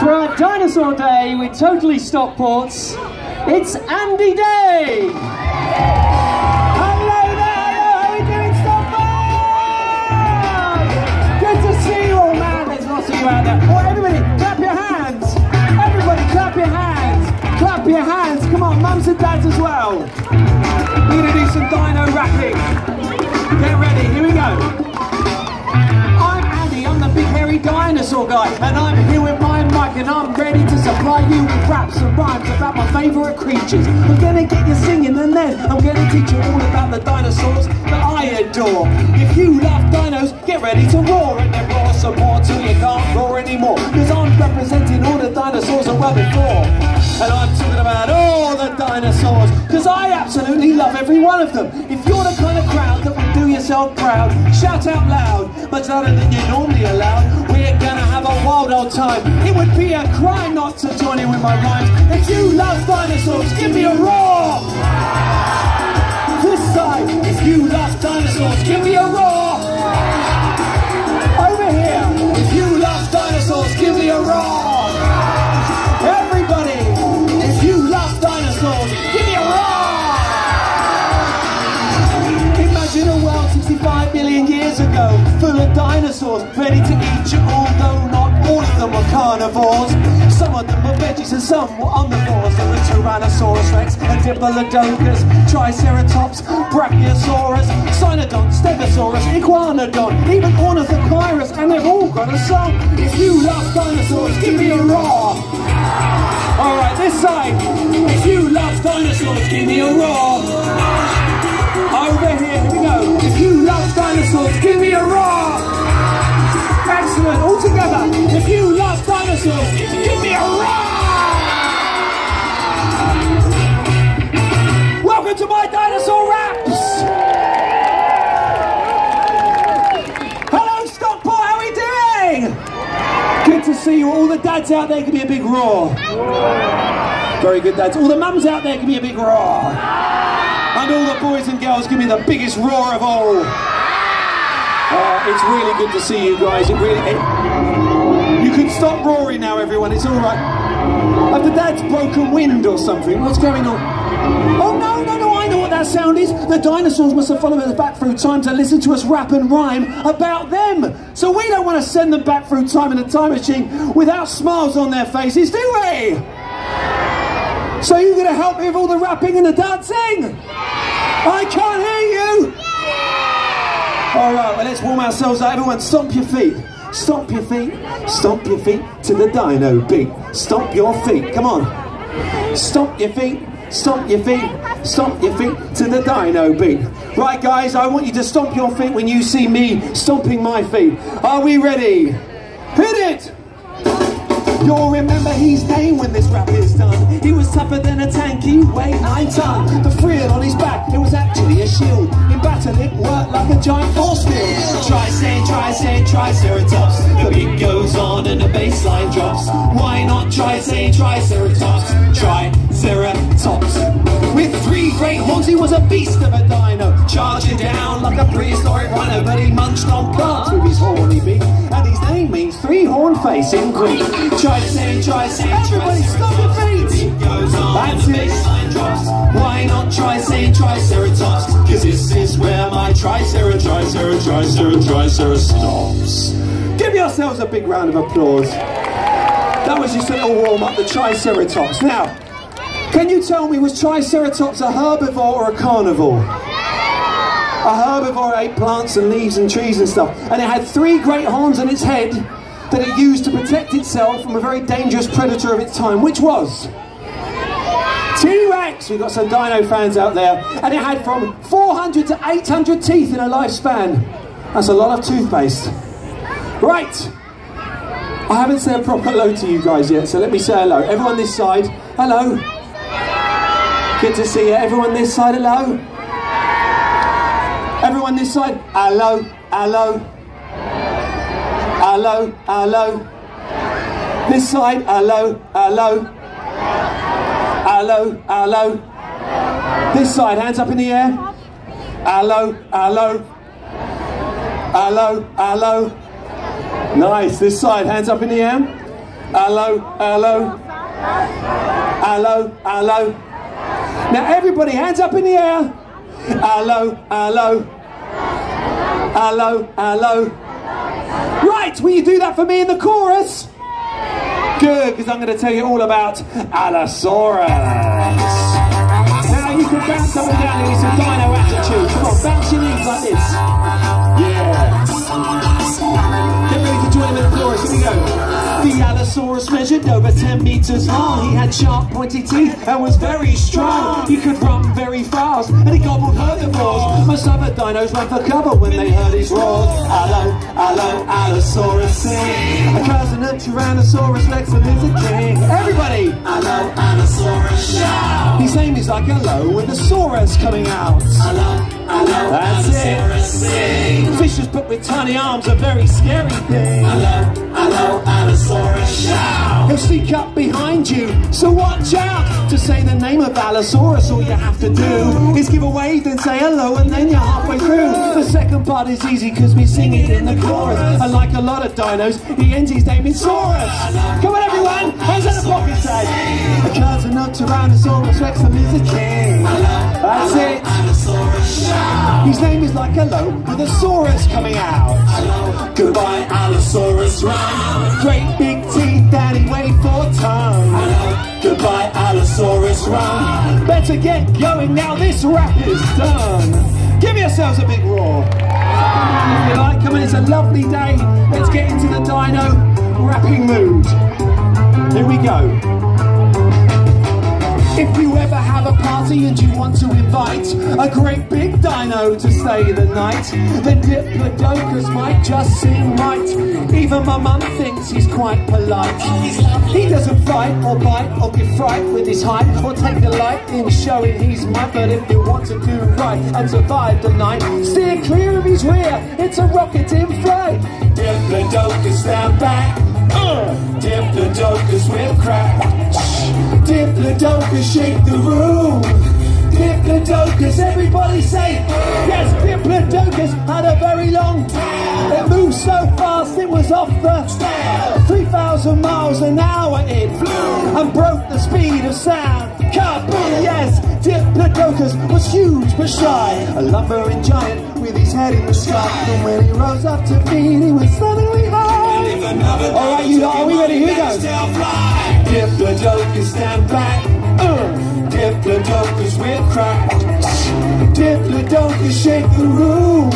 Our dinosaur day with totally Stockports, it's Andy Day! Hello there, how are we doing, Stockport? Good to see you all, man. There's lots of you out there. Oh, everybody, clap your hands. Everybody, clap your hands. Clap your hands. Come on, mums and dads as well. We're gonna do some dino rapping. Get ready, here we go. I'm Andy, I'm the big hairy dinosaur guy, and I'm here with and I'm ready to supply you with raps and rhymes about my favourite creatures. I'm gonna get you singing, and then I'm gonna teach you all about the dinosaurs that I adore. If you love dinos, get ready to roar, and then roar some more till you can't roar anymore. Cause I'm representing all the dinosaurs that were before. And I'm talking about all the dinosaurs, because I absolutely love every one of them. If you're the kind of crowd that would do yourself proud, shout out loud, much louder than you're normally allowed. Wild old time. It would be a crime not to join in with my rhymes. If you love dinosaurs, give me a roar! This side, if you love dinosaurs, give me a roar! Over here, if you love dinosaurs, give me a roar! Everybody, if you love dinosaurs, give me a roar! Imagine a world 65 million years ago, full of dinosaurs, ready to eat you, all of them were carnivores. Some of them were veggies and some were omnivores. There were Tyrannosaurus Rex, a Diplodocus, Triceratops, Brachiosaurus, Cynodon, Stegosaurus, Iguanodon, even Ornithocheirus, and they've all got a song. If you love dinosaurs, give me a roar! Alright, this side. If you love dinosaurs, give me a roar. Give me a roar. Welcome to my dinosaur raps. Hello, Stockport, how are we doing? Good to see you. All the dads out there, give me a big roar. Very good, dads. All the mums out there, give me a big roar. And all the boys and girls, give me the biggest roar of all. Uh, it's really good to see you guys. It really. Can stop roaring now, everyone. It's all right. The dad's broken wind or something? What's going on? Oh no, no, no! I know what that sound is. The dinosaurs must have followed us back through time to listen to us rap and rhyme about them. So we don't want to send them back through time in a time machine without smiles on their faces, do we? So you're going to help me with all the rapping and the dancing? I can't hear you. All right, well, let's warm ourselves up. Everyone, stomp your feet. Stomp your feet. Stomp your feet to the dino beat. Stomp your feet. Come on. Stomp your feet. Stomp your feet. Stomp your feet to the dino beat. Right, guys, I want you to stomp your feet when you see me stomping my feet. Are we ready? Hit it! You'll remember his name when this rap is done. He was tougher than a tank, he weighed nine ton. The frill on his back, it was actually a shield. In battle, it worked like a giant force field. Try saying, try saying, triceratops. The beat goes on and the bass line drops. Why not try saying triceratops? Triceratops. With three great horns, he was a beast of a dino. Charging down like a prehistoric rhino, but he munched on plants with his horny beak. And his name means three horn face in Greek. Try saying, try saying, Everybody stop your feet. Goes on That's and the bass line drops. Why not try saying triceratops? Cause this is where my tricera, tricera, tricera, tricera stops. Give yourselves a big round of applause. That was just a little warm up, the Triceratops. Now, can you tell me, was Triceratops a herbivore or a carnivore? A herbivore ate plants and leaves and trees and stuff. And it had three great horns on its head that it used to protect itself from a very dangerous predator of its time, which was T-Rex! We've got some dino fans out there. And it had from 400 to 800 teeth in a lifespan. That's a lot of toothpaste. Right. I haven't said a proper hello to you guys yet, so let me say hello. Everyone this side, hello. Good to see you. Everyone this side, hello. Everyone this side, hello, hello. Hello, hello. This side, hello, hello. Hello, hello. This side, hands up in the air. Hello, hello. Hello, hello. Nice. This side, hands up in the air. Hello, hello. Hello, hello. Now everybody, hands up in the air. Hello, hello. Hello, hello. Right, will you do that for me in the chorus? Good, because I'm going to tell you all about Allosaurus. Now you can bounce up and down in some dino attitude. Come on, bounce your knees like this. Yeah. Get ready to join in the. Here we go. The Allosaurus measured over 10 meters long. He had sharp, pointy teeth and was very strong. He could run very fast and he gobbled herbivores. Other dinos ran for cover when they heard his roars. Allo, allo, Allosaurus sing. A cousin of Tyrannosaurus Rex and lizard king. Everybody! Hello, Allosaurus shout. His name is like hello with a saurus coming out. Hello, hello, That's it. Allosaurus sing. Fishes but with tiny arms, a very scary thing. Hello, hello, Allosaurus shout. He'll sneak up behind you, so watch out to say the name of Allosaurus. All you have to do is give a wave, then say hello, and then you're halfway through. The second part is easy because we sing it in the chorus. And like a lot of dinos, he ends his name in Saurus. Come on, everyone, hands in the pocket, say. A cousin of Tyrannosaurus Rex, the lizard king. That's it. Allosaurus. His name is like hello, with a saurus coming out. Goodbye, Allosaurus run. Great big teeth, weighed four tons. Hello, goodbye, Allosaurus run. Better get going now, this rap is done. Give yourselves a big roar. If you like, come on, it's a lovely day. Let's get into the dino rapping mood. Here we go. If you ever have a party and you want to invite a great big dino to stay the night, then Diplodocus might just seem right. Even my mum thinks he's quite polite. He doesn't fight or bite or give fright with his height or take delight in showing he's might. But if you want to do right and survive the night, steer clear of his rear. It's a rocket in flight. Diplodocus stand back. Uh, Diplodocus with crack. Diplodocus shake the room. Diplodocus, everybody say yes. Diplodocus had a very long tail. It moved so fast it was off the scale. Three thousand miles an hour it flew and broke the speed of sound. Kaboom! Yes, Diplodocus was huge but shy, a lumbering giant with his head in the sky. And when he rose up to feed, he was suddenly high. All right, you lot, are we ready? Here we go. Diplodocus stand back. Uh, Dip the joke Diplodocus with crack. Diplodocus shake the room.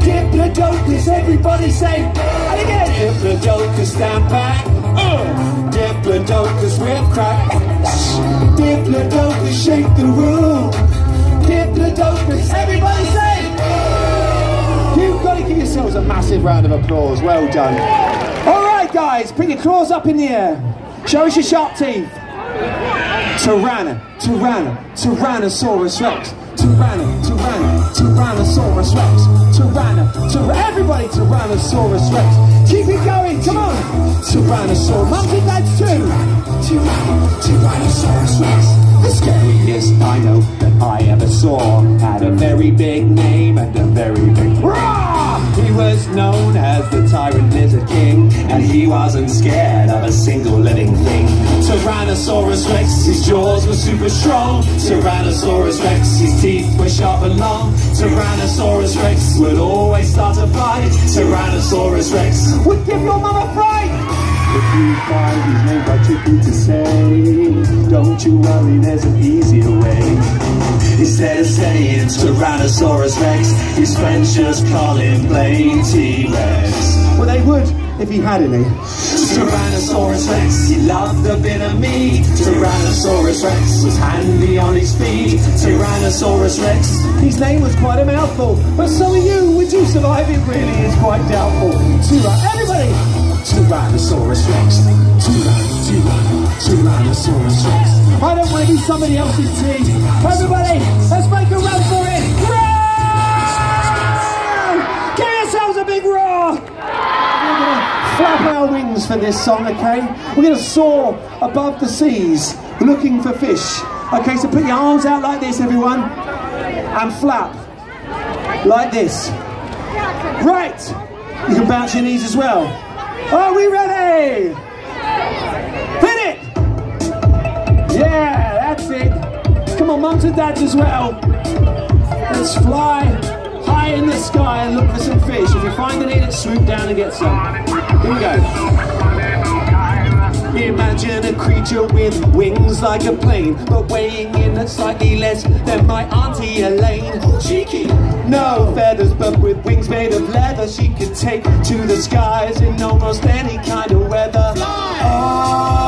Diplodocus, everybody say, and again. Diplodocus stand back. Uh, Dip the joke Diplodocus with crack. Diplodocus shake the room. Diplodocus, everybody say. You've got to give yourselves a massive round of applause. Well done. Guys, put your claws up in the air. Show us your sharp teeth. Tyranna, Tyranna, Tyrannosaurus Rex. Tyranna, Tyranna, Tyrannosaurus Rex. Tyranna, Tyranna, everybody Tyrannosaurus Rex. Keep it going, come on. Tyrannosaurus, mums and too. Tyranna, Tyrannosaurus Rex. The scariest dino that I ever saw had a very big name and a very big roar. He was known as the Tyrant Lizard King, and he wasn't scared of a single living thing. Tyrannosaurus Rex, his jaws were super strong. Tyrannosaurus Rex, his teeth were sharp and long. Tyrannosaurus Rex would always start a fight. Tyrannosaurus Rex Would give your a fright. if you find his name quite tricky to say, don't you worry, there's an easier way. Instead of saying Tyrannosaurus Rex, his friends just call him plain T-Rex. Well, they would if he had any. Tyrannosaurus Rex, he loved a bit of meat. Tyrannosaurus Rex was handy on his feet. Tyrannosaurus Rex, His name was quite a mouthful, but so are you. Would you survive? It really is quite doubtful. Tyra, everybody! Tyrannosaurus Rex, Tyrann, Tyrann, Tyrannosaurus Rex. I don't want to be somebody else's team. Everybody, let's make a run for it. Roar! Give yourselves a big roar! We're gonna flap our wings for this song, okay? We're gonna soar above the seas, looking for fish. Okay, so put your arms out like this, everyone, and flap like this. Right. You can bounce your knees as well. Are we ready? Mums and dads as well. Let's fly high in the sky and look for some fish. If you find any, let's swoop down and get some. Here we go. Imagine a creature with wings like a plane, but weighing in at slightly less than my auntie Elaine. Cheeky, no feathers, but with wings made of leather, she could take to the skies in almost any kind of weather. Oh,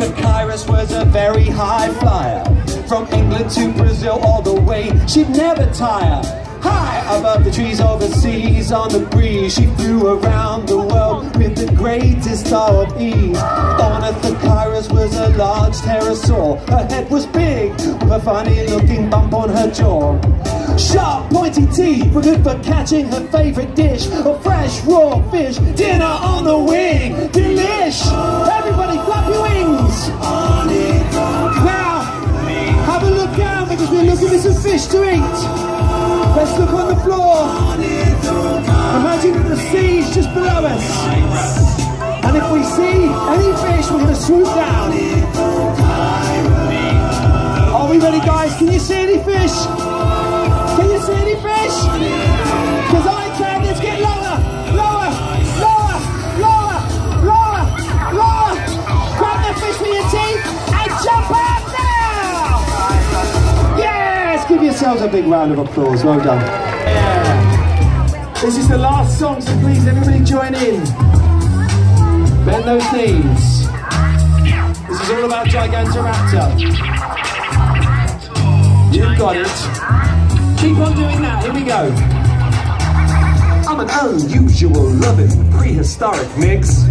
Ornithopterus was a very high flyer. From England to Brazil, all the way, she'd never tire. High above the trees overseas, on the breeze, she flew around the world with the greatest of ease. Ornithopterus was a large pterosaur. Her head was big, with a funny looking bump on her jaw. Sharp, pointy teeth were good for catching her favorite dish a fresh, raw fish. Dinner on the wing, delish. Fish to eat. Let's look on the floor. Imagine that the sea's just below us. And if we see any fish, we're going to swoop down. Are we ready, guys? Can you see any fish? Can you see any fish? Yourselves a big round of applause. Well done. This is the last song, so please everybody join in. Bend those knees. This is all about Gigantoraptor. You've got it. Keep on doing that. Here we go. I'm an unusual, loving, prehistoric mix.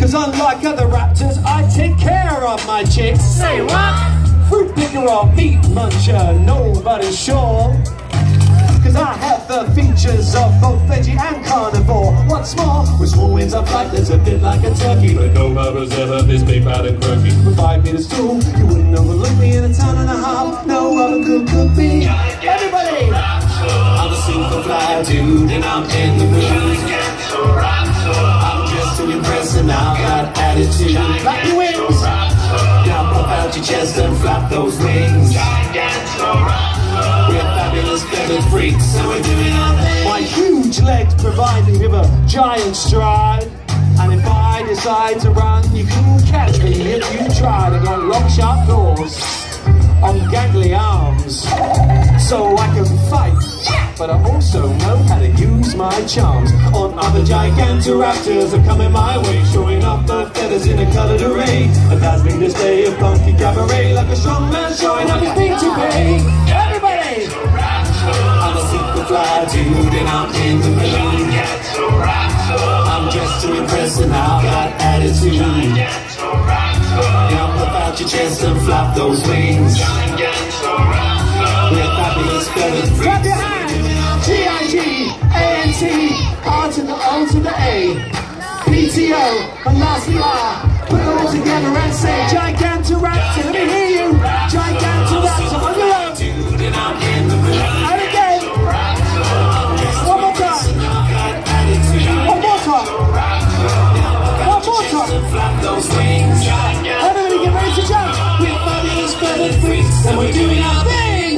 Cause unlike other raptors, I take care of my chicks. Say what? Fruit picker or meat muncher, nobody's sure. Cause I have the features of both veggie and carnivore. What's more, with small wings up like there's a bit like a turkey. But no mother's ever this big, bad and quirky. With five meters tall, you wouldn't overlook me in a town and a half. No other could could be. Everybody! I'm a super fly dude and I'm in the freaks, so we're doing our thing. My huge legs provide me with a giant stride. And if I decide to run, you can catch me if you try. I've got long, sharp claws on gangly arms. So I can fight, but I also know how to use my charms. On other gigantoraptors are coming my way, showing off the feathers in a colored array. A dazzling display of funky cabaret, like a strong man showing off his big toupee. Fly dude and I'm in the mood. I'm dressed to impress and I've got attitude. Now puff out your chest and flap those wings. We're fabulous feathered Clap your hands! G-I-G-A-N-T, R to the O to the A, P-T-O, and lastly R. and we're doing our thing.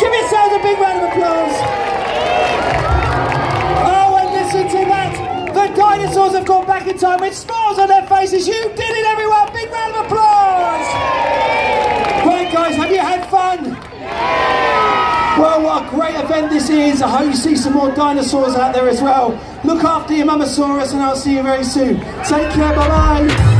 Give yourselves a big round of applause. Oh, and listen to that. The dinosaurs have gone back in time with smiles on their faces. You did it, everyone. Big round of applause. Right, guys, have you had fun? Well, what a great event this is. I hope you see some more dinosaurs out there as well. Look after your Mamasaurus, and I'll see you very soon. Take care. Bye bye.